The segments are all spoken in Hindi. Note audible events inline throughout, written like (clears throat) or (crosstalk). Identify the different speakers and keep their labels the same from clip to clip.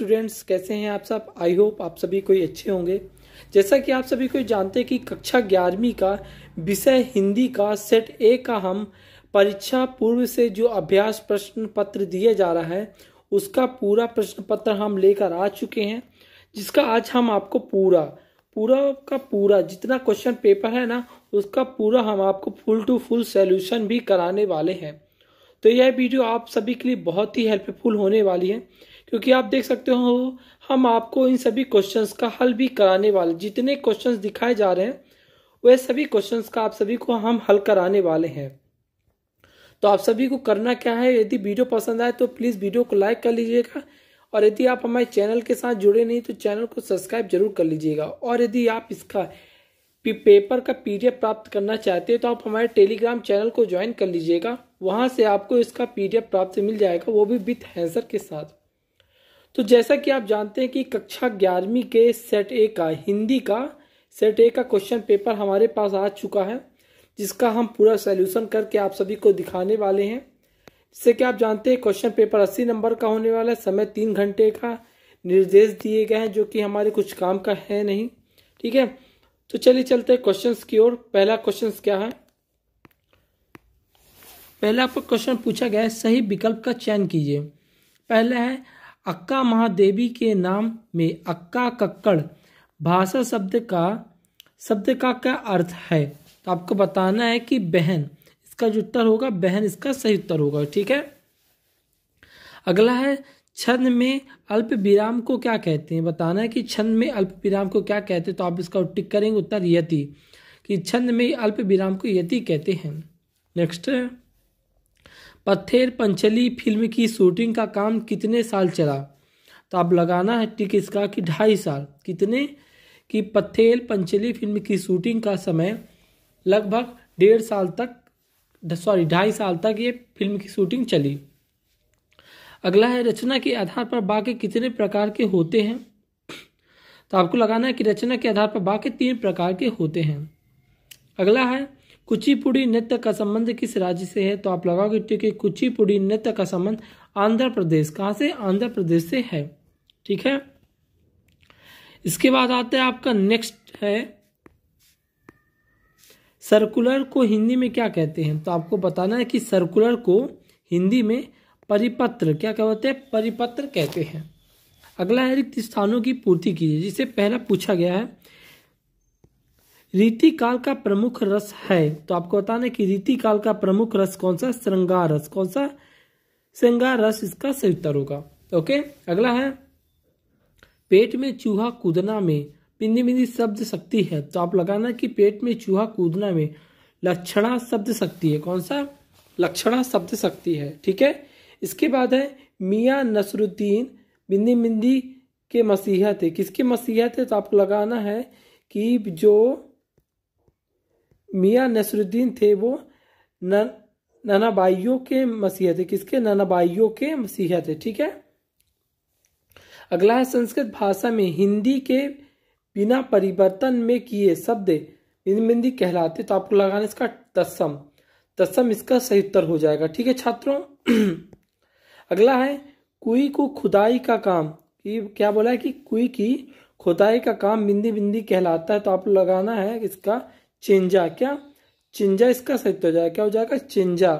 Speaker 1: स्टूडेंट्स कैसे हैं आप सब? आई होप आप सभी कोई अच्छे होंगे। जैसा कि आप सभी को जानते हैं कि कक्षा ग्यारहवीं का, विषय हिंदी का सेट ए का हम परीक्षा पूर्व से जो अभ्यास प्रश्न पत्र दिया जा रहा है, उसका पूरा प्रश्न पत्र हम लेकर आ चुके हैं, जिसका आज हम आपको पूरा पूरा का पूरा, जितना क्वेश्चन पेपर है ना, उसका पूरा हम आपको फुल टू फुल सोल्यूशन भी कराने वाले हैं। तो यह वीडियो आप सभी के लिए बहुत ही हेल्पफुल होने वाली है। क्योंकि आप देख सकते हो, हम आपको इन सभी क्वेश्चंस का हल भी कराने वाले, जितने क्वेश्चंस दिखाए जा रहे हैं, वह सभी क्वेश्चंस का आप सभी को हम हल कराने वाले हैं। तो आप सभी को करना क्या है, यदि वीडियो पसंद आए तो प्लीज़ वीडियो को लाइक कर लीजिएगा, और यदि आप हमारे चैनल के साथ जुड़े नहीं तो चैनल को सब्सक्राइब ज़रूर कर लीजिएगा, और यदि आप इसका पेपर का पीडीएफ प्राप्त करना चाहते हैं तो आप हमारे टेलीग्राम चैनल को ज्वाइन कर लीजिएगा, वहाँ से आपको इसका पीडीएफ प्राप्त मिल जाएगा, वो भी विथ हैंसर के साथ। तो जैसा कि आप जानते हैं कि कक्षा ग्यारहवीं के सेट ए का, हिंदी का, सेट ए का क्वेश्चन पेपर हमारे पास आ चुका है, जिसका हम पूरा सोल्यूशन करके आप सभी को दिखाने वाले हैं। जिससे कि आप जानते हैं क्वेश्चन पेपर अस्सी नंबर का होने वाला है, समय तीन घंटे का निर्देश दिए गए हैं, जो कि हमारे कुछ काम का है नहीं। ठीक है? तो चलिए चलते हैं क्वेश्चन की ओर। पहला क्वेश्चन क्या है? पहला आपको क्वेश्चन पूछा गया है, सही विकल्प का चयन कीजिए। पहला है अक्का महादेवी के नाम में अक्का कक्कड़ भाषा शब्द का शब्द का क्या अर्थ है? तो आपको बताना है कि बहन, इसका जो उत्तर होगा, बहन इसका सही उत्तर होगा, ठीक है? अगला है, छंद में अल्प विराम को क्या कहते हैं? बताना है कि छंद में अल्प विराम को क्या कहते हैं? तो आप इसका टिक करेंगे उत्तर यति, कि छंद में अल्प विराम को यति कहते हैं। नेक्स्ट पत्थर पंचली फ़िल्म की शूटिंग का काम कितने साल चला? तो आप लगाना है टिक इसका कि ढाई साल। कितने? कि पत्थेल पंचली फ़िल्म की शूटिंग का समय लगभग डेढ़ साल तक, सॉरी, ढाई साल तक ये फ़िल्म की शूटिंग चली। अगला है रचना के आधार पर वाक्य कितने प्रकार के होते हैं? तो आपको लगाना है कि रचना के आधार पर वाक्य तीन प्रकार के होते हैं। अगला है कुचिपुड़ी नृत्य का संबंध किस राज्य से है? तो आप लगाओगे है कुचिपुड़ी नृत्य का संबंध आंध्र प्रदेश। कहाँ से? आंध्र प्रदेश से है। ठीक है? इसके बाद आता है आपका नेक्स्ट है। सर्कुलर को हिंदी में क्या कहते हैं? तो आपको बताना है कि सर्कुलर को हिंदी में परिपत्र, क्या कहते हैं? परिपत्र कहते हैं। अगला है रिक्त स्थानों की पूर्ति कीजिए, जिसे पहला पूछा गया है। रीति काल का प्रमुख रस है। तो आपको बताना कि रीति काल का प्रमुख रस कौन सा? श्रृंगार रस। कौन सा? श्रृंगार रस इसका सही उत्तर होगा। ओके? अगला है, पेट में चूहा कूदना में बिंदी बिंदी शब्द शक्ति है। तो आप लगाना कि पेट में चूहा कूदना में लक्षणा शब्द शक्ति है। कौन सा? लक्षणा शब्द शक्ति है। ठीक है? इसके बाद है, मियाँ नसरुद्दीन बिंदी बिंदी के मसीहत है। किसके मसीहत है? तो आपको लगाना है कि जो मियाँ नसरुद्दीन थे वो ननाबाइयों के मसीहा थे। किसके? ननाबाइयों के मसीहा थे। ठीक है? अगला है संस्कृत भाषा में हिंदी के बिना परिवर्तन में किए शब्द बिंदी कहलाते। तो आपको लगाना इसका तत्सम। तत्सम इसका सही उत्तर हो जाएगा। ठीक है छात्रों? (clears throat) अगला है कुई को खुदाई का काम। कि क्या बोला है कि कुई की खुदाई का काम बिंदी बिंदी कहलाता है। तो आप लगाना है इसका चिंजा, क्या? चिंजा इसका सही हो जाएगा। क्या हो जाएगा? चिंजा।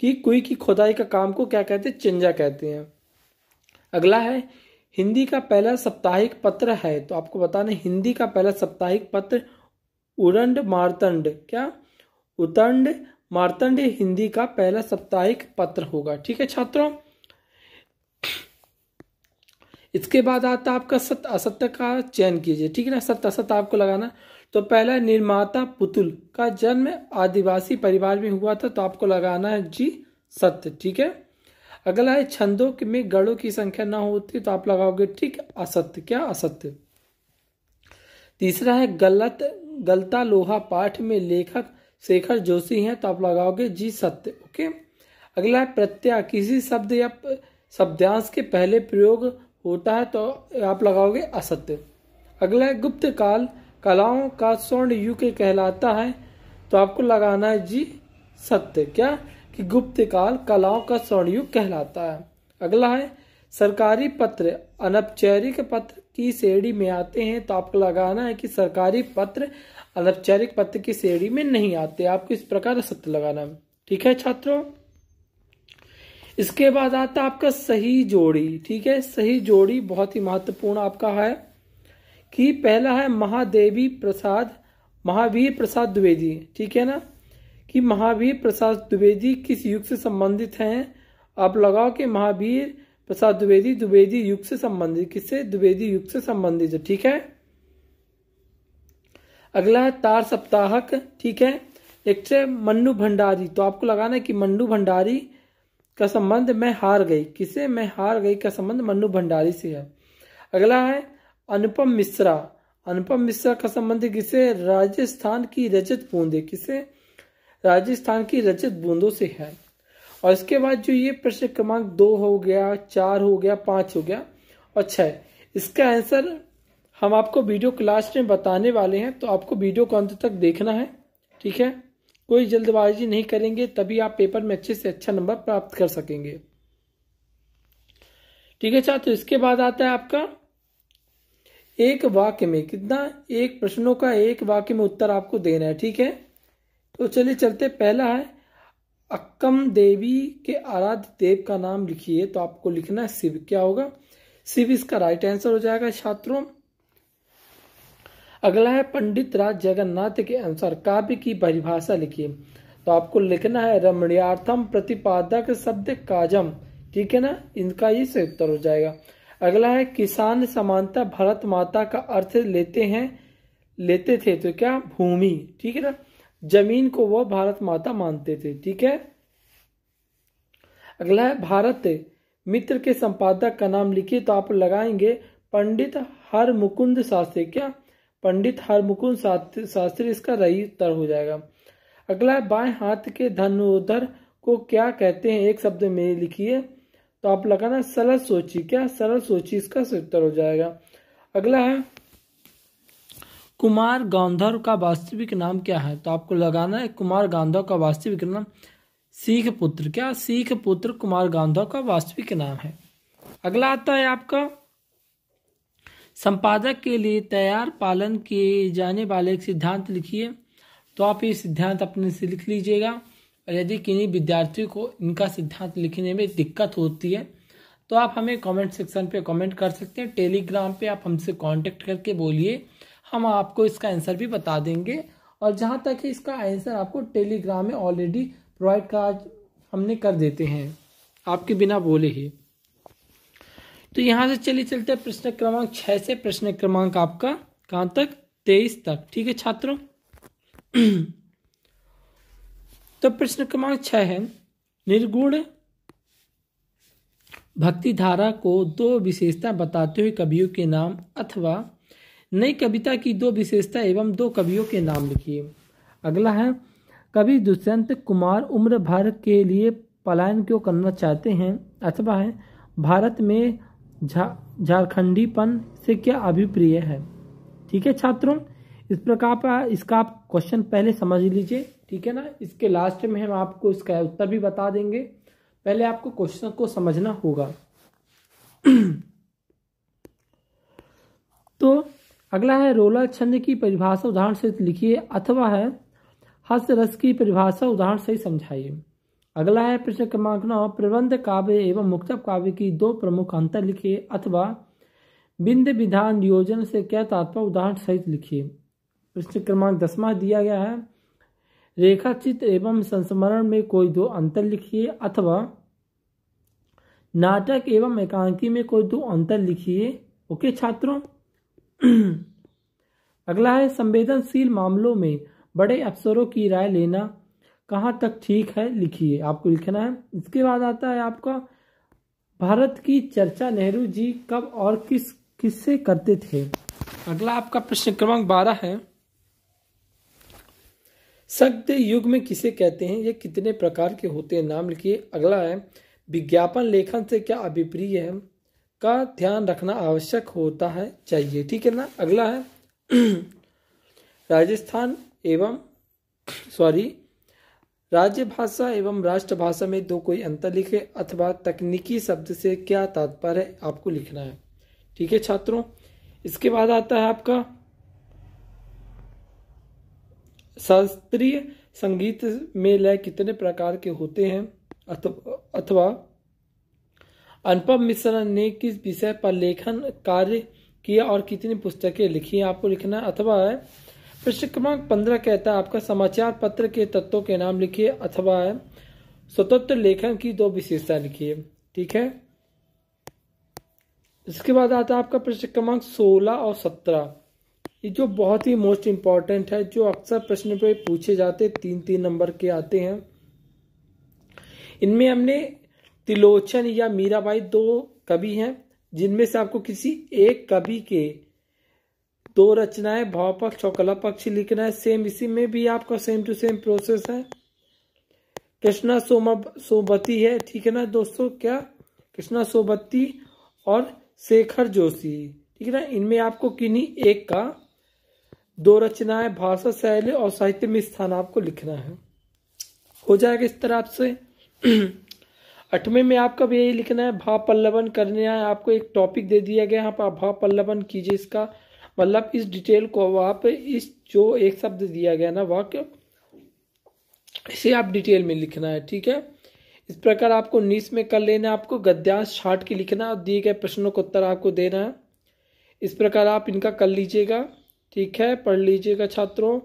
Speaker 1: कि कुई की खुदाई का काम को क्या कहते हैं? चिंजा कहते हैं। अगला है, हिंदी का पहला साप्ताहिक पत्र है। तो आपको बताना हिंदी का पहला साप्ताहिक पत्र उरंड मारतंड, क्या? उतंड मारतंड हिंदी का पहला साप्ताहिक पत्र होगा। ठीक है छात्रों? इसके बाद आता आपका सत्य असत्य का चयन कीजिए। ठीक है ना? सत्य असत्य आपको लगाना। तो पहला निर्माता पुतुल का जन्म आदिवासी परिवार में हुआ था तो आपको लगाना है जी सत्य, ठीक है? अगला है छंदों में गढ़ों की संख्या ना होती तो आप लगाओगे ठीक असत्य, क्या असत्य? तीसरा है गलत, गलता लोहा पाठ में लेखक शेखर जोशी हैं तो आप लगाओगे जी सत्य, ओके? अगला है प्रत्यय किसी शब्द या शब्दांश के पहले प्रयोग होता है तो आप लगाओगे असत्य। अगला है गुप्त काल कलाओं का स्वर्ण युग कहलाता है तो आपको लगाना है जी सत्य। क्या? कि गुप्त काल कलाओं का स्वर्ण युग कहलाता है। अगला है, सरकारी पत्र अनौपचारिक पत्र की श्रेणी में आते हैं तो आपको लगाना है कि सरकारी पत्र अनौपचारिक पत्र की श्रेणी में नहीं आते। आपको इस प्रकार सत्य लगाना है। ठीक है छात्रों? इसके बाद आता है आपका सही जोड़ी। ठीक है, सही जोड़ी बहुत ही महत्वपूर्ण आपका है। कि पहला है महादेवी प्रसाद, महावीर प्रसाद द्विवेदी, ठीक है ना? कि महावीर प्रसाद द्विवेदी किस युग से संबंधित हैं? आप लगाओ कि महावीर प्रसाद द्विवेदी द्विवेदी युग से संबंधित, किससे? द्विवेदी युग से संबंधित है, ठीक है? अगला है तार सप्ताहक, ठीक है? से मन्नू भंडारी तो आपको लगाना है कि मन्नू भंडारी का संबंध मैं हार गई। किसे? मैं हार गई का संबंध मन्नू भंडारी से है। अगला है अनुपम मिश्रा। अनुपम मिश्रा का संबंध किसे? राजस्थान की रजत बूंदे किसे? राजस्थान की रजत बूंदों से है। और इसके बाद जो ये प्रश्न क्रमांक दो हो गया, चार हो गया, पाँच हो गया, और छह। इसका आंसर हम आपको वीडियो क्लास में बताने वाले हैं तो आपको वीडियो को अंत तक देखना है। ठीक है? कोई जल्दबाजी नहीं करेंगे, तभी आप पेपर में अच्छे से अच्छा नंबर प्राप्त कर सकेंगे। ठीक है छात्र इसके बाद आता है आपका एक वाक्य में, कितना एक प्रश्नों का एक वाक्य में उत्तर आपको देना है, ठीक है? तो चलिए चलते, पहला है, अक्कम देवी के आराध्य देव का नाम लिखिए तो आपको लिखना है शिव, क्या होगा? शिव इसका राइट आंसर हो जाएगा, छात्रों। अगला है, पंडित राज जगन्नाथ के अनुसार काव्य की परिभाषा लिखिए तो आपको लिखना है, रमणीयार्थम प्रतिपादक शब्द काजम, ठीक है ना? इनका ये उत्तर हो जाएगा। अगला है, किसान समानता भारत माता का अर्थ लेते हैं, लेते थे तो क्या? भूमि, ठीक है ना? ज़मीन को वो भारत माता मानते थे, ठीक है? अगला है, भारत मित्र के संपादक का नाम लिखिए तो आप लगाएँगे, पंडित हर मुकुंद शास्त्री, क्या? पंडित हर मुकुंद शास्त्री, इसका रही उत्तर हो जाएगा। अगला है, बाएँ हाथ के धनुधर को क्या कहते हैं? एक शब्द में लिखिए तो आप लगाना सरल सोची, क्या सरल सोची, इसका उत्तर हो जाएगा। अगला है, कुमार गांधर का वास्तविक नाम क्या है? तो आपको लगाना है कुमार गांधव का वास्तविक नाम सीख पुत्र। क्या सीख पुत्र कुमार गांधव का वास्तविक नाम है? अगला आता है आपका, संपादक के लिए तैयार पालन किए जाने वाले एक सिद्धांत लिखिए। तो आप ये सिद्धांत अपने से लिख लीजिएगा। और यदि किन्हीं विद्यार्थियों को इनका सिद्धांत लिखने में दिक्कत होती है तो आप हमें कमेंट सेक्शन पे कमेंट कर सकते हैं। टेलीग्राम पे आप हमसे कांटेक्ट करके बोलिए, हम आपको इसका आंसर भी बता देंगे। और जहाँ तक है, इसका आंसर आपको टेलीग्राम में ऑलरेडी प्रोवाइड कर, हमने कर देते हैं। आपके बिना बोले ही। तो यहाँ से चलिए, चलते हैं प्रश्न क्रमांक छह से प्रश्न क्रमांक आपका, कहाँ तक? तेईस तक। ठीक है, छात्रों? (clears throat) तो प्रश्न क्रमांक छह है। निर्गुण भक्ति धारा को दो विशेषता बताते हुए कवियों के नाम अथवा नई कविता की दो विशेषता एवं दो कवियों के नाम लिखिए। अगला है कवि दुष्यंत कुमार उम्र भर के लिए पलायन क्यों करना चाहते हैं? अथवा है भारत में झारखंडीपन जा, से क्या अभिप्रिय है? ठीक है छात्रों इस प्रकार पर इसका आप क्वेश्चन पहले समझ लीजिए, ठीक है ना? इसके लास्ट में हम आपको इसका उत्तर भी बता देंगे। पहले आपको क्वेश्चन को समझना होगा। तो अगला है, रोलर छंद की परिभाषा उदाहरण से लिखिए, अथवा है हस्त रस की परिभाषा उदाहरण से समझाइए। अगला है, प्रश्न क्रमांक नौ, प्रबंध काव्य एवं मुक्तब काव्य की दो प्रमुख अंतर लिखिए, अथवा बिंद विधान योजन से क्या तात्पर्य उदाहरण सहित लिखिए। प्रश्न क्रमांक दसवा दिया गया है। रेखा चित्र एवं संस्मरण में कोई दो अंतर लिखिए अथवा नाटक एवं एकांकी में कोई दो अंतर लिखिए। ओके छात्रों। (clears throat) अगला है, संवेदनशील मामलों में बड़े अफसरों की राय लेना कहाँ तक ठीक है लिखिए। आपको लिखना है। इसके बाद आता है आपका, भारत की चर्चा नेहरू जी कब और किस, किससे करते थे? अगला आपका प्रश्न क्रमांक बारह है। सख्त युग में किसे कहते हैं? ये कितने प्रकार के होते हैं? नाम लिखिए। अगला है, विज्ञापन लेखन से क्या अभिप्रिय है? का ध्यान रखना आवश्यक होता है चाहिए। ठीक है ना? अगला है, (clears throat) राजस्थान एवं सॉरी राज्य भाषा एवं राष्ट्रभाषा में दो कोई अंतर लिखे अथवा तकनीकी शब्द से क्या तात्पर्य है आपको लिखना है? ठीक है, छात्रों, इसके बाद आता है आपका शास्त्रीय संगीत में लय कितने प्रकार के होते हैं? अथवा, अनुपम मिश्रा ने किस विषय पर लेखन कार्य किया और कितनी पुस्तकें लिखी आपको लिखना अथवा है, प्रश्न क्रमांक पंद्रह कहता है, आपका समाचार पत्र के तत्वों के नाम लिखिए। अथवा है, स्वतंत्र लेखन की दो विशेषता लिखिए। ठीक है? इसके बाद आता है आपका प्रश्न क्रमांक सोलह और सत्रह। ये जो बहुत ही मोस्ट इंपॉर्टेंट है, जो अक्सर प्रश्न पे पूछे जाते, तीन तीन नंबर के आते हैं। इनमें हमने तिलोचन या मीराबाई दो कवि हैं, जिनमें से आपको किसी एक कवि के दो रचनाएँ भाव पक्ष और कला पक्ष लिखना है। सेम इसी में भी आपका सेम टू सेम प्रोसेस है। कृष्णा सोमा सोबती है, ठीक है ना दोस्तों? क्या? कृष्णा सोबती और शेखर जोशी, ठीक है ना? इनमें आपको किन्हीं एक का दो रचनाएँ, भाषा शैली और साहित्य में स्थान आपको लिखना है। हो जाएगा इस तरह आपसे। (clears throat) अठवें में आपका भी यही लिखना है, भाव पल्लवन करने है आपको एक टॉपिक दे दिया गया पर भाव पल्लवन कीजिए इसका। मतलब इस डिटेल को आप इस जो एक शब्द दिया गया ना वाक्य, इसे आप डिटेल में लिखना है, ठीक है? इस प्रकार आपको उन्नीस में कर लेना आपको गद्यांश छाट के लिखना और दिए गए प्रश्नों का उत्तर आपको देना है। इस प्रकार आप इनका कर लीजिएगा। ठीक है, पढ़ लीजिएगा छात्रों।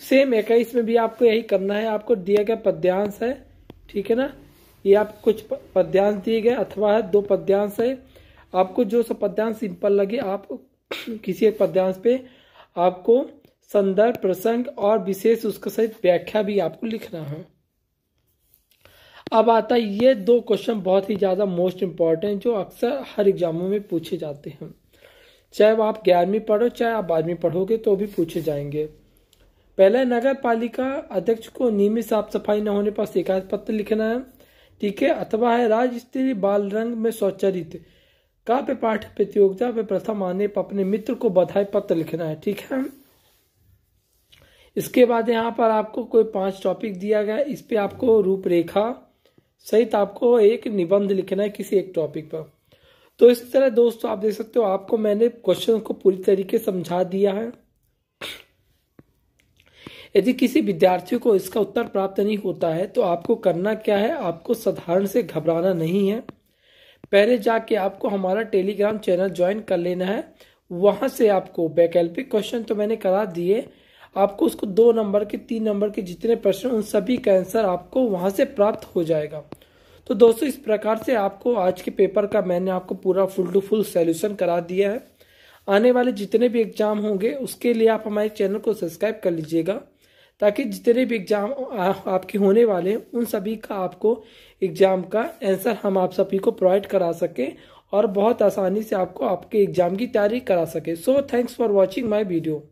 Speaker 1: सेम इक्कीस में भी आपको यही करना है, आपको दिया गया पद्यांश है, ठीक है ना? ये आप कुछ पद्यांश दिए गए, अथवा है, दो पद्यांश है। आपको जो सब पद्यांश सिंपल लगे, आप (clears throat) किसी एक पद्यांश पे आपको संदर्भ, प्रसंग और विशेष उसके सहित व्याख्या भी आपको लिखना है। अब आता है, ये दो क्वेश्चन बहुत ही ज़्यादा मोस्ट इंपॉर्टेंट जो अक्सर हर एग्जामों में पूछे जाते हैं। चाहे वो आप ग्यारहवीं पढ़ो, चाहे आप बारहवीं पढ़ोगे तो भी पूछे जाएँगे। पहले नगर पालिका अध्यक्ष को नियमित साफ़ सफ़ाई न होने पर शिकायत पत्र लिखना है ठीक है, अथवा है राज्य स्तरीय बाल रंग में स्वचरित काव्य पाठ प्रतियोगिता में प्रथम आने पर अपने मित्र को बधाई पत्र लिखना है, ठीक है? इसके बाद यहाँ पर आपको कोई पाँच टॉपिक दिया गया, इस पे आपको रूपरेखा सहित आपको एक निबंध लिखना है किसी एक टॉपिक पर। तो इस तरह, दोस्तों, आप देख सकते हो, आपको मैंने क्वेश्चन को पूरी तरीके समझा दिया है। यदि किसी विद्यार्थी को इसका उत्तर प्राप्त नहीं होता है तो आपको करना क्या है? आपको साधारण से घबराना नहीं है। पहले जाके आपको हमारा टेलीग्राम चैनल ज्वाइन कर लेना है। वहाँ से आपको वैकल्पिक क्वेश्चन तो मैंने करा दिए। आपको उसको दो नंबर के, तीन नंबर के जितने प्रश्न, उन सभी का आंसर आपको वहाँ से प्राप्त हो जाएगा। तो दोस्तों, इस प्रकार से आपको आज के पेपर का मैंने आपको पूरा फुल टू फुल सोल्यूशन करा दिया है। आने वाले जितने भी एग्ज़ाम होंगे, उसके लिए आप हमारे चैनल को सब्सक्राइब कर लीजिएगा, ताकि जितने भी एग्ज़ाम आपके होने वाले हैं, उन सभी का आपको एग्ज़ाम का आंसर हम आप सभी को प्रोवाइड करा सके और बहुत आसानी से आपको आपके एग्ज़ाम की तैयारी करा सके। So thanks for watching my video